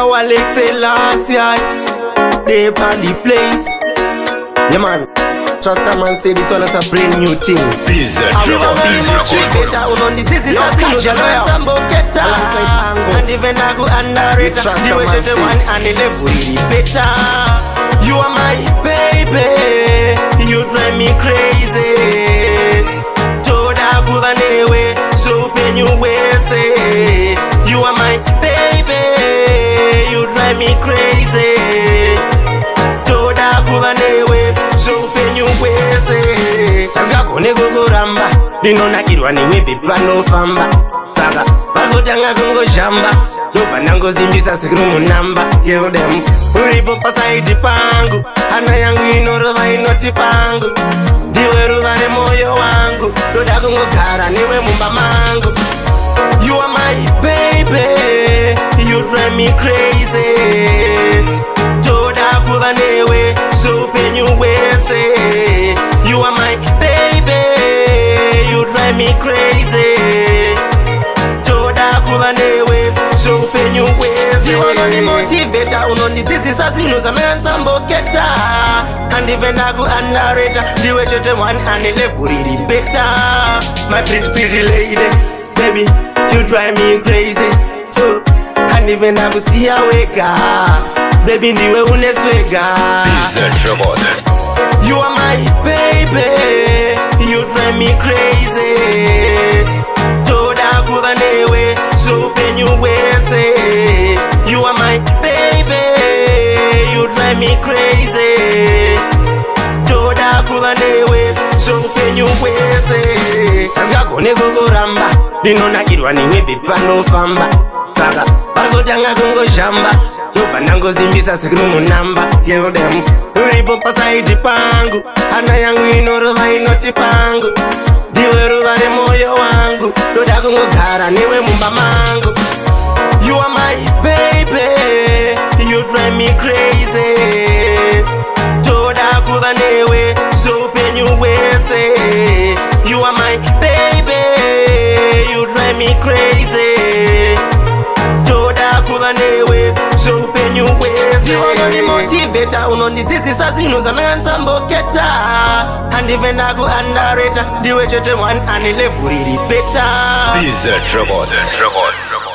I I let say last year, they party place. Yeah, man. Trust a man say this one is a brand new thing. Biz I will not be educated. not this is a thing. You know it's a boketa. And even I go it. Trust a man say. One and the level is better. You are my baby. You drive me crazy. Toda kuvanewe. So penyu we. vagone kukuramba ndinonakirwa newebhe panofamba saka vagotanga kungoshamba nobva ndangozimbisa sikurumunamba yeudem uripo pasaidhi pangu hana yangu inorova inoti pangu ndiwe ruva remwoyo wangu toda kungogara newe mumba mangu you are my baby you drive me crazy me crazy toda kuva newe zvoupenyu wezi unondimotivheta unondidzidzisa zvinhu zvanoyansamboketa handive naku anareta ndiwe chete one ane levhuriri beta my pripiri lady baby you drive me crazy so handive nakusiya wega baby ndiwe une swega you are my baby you drive me crazy kuva newe zvoupenyu wese handigagone kukuramba ndinonakirwa newebhe panofamba saka parikotanga kungozhamba nobva ndangozimbisa sekurumunamba yeudem uripo pasaidhi pangu hana yangu inorova inoti pangu ndiwe ruva remwoyo wangu ndoda kungogara newe mumba mangu you are my baby you drive me crazy crazy toda kuva newe zveupenyu wese ivononimotivheta unondidzidzisa zvinhu zvandakanisamboketa handive naku andareta ndiwe chete mwani ane levhuriri petaizetrobot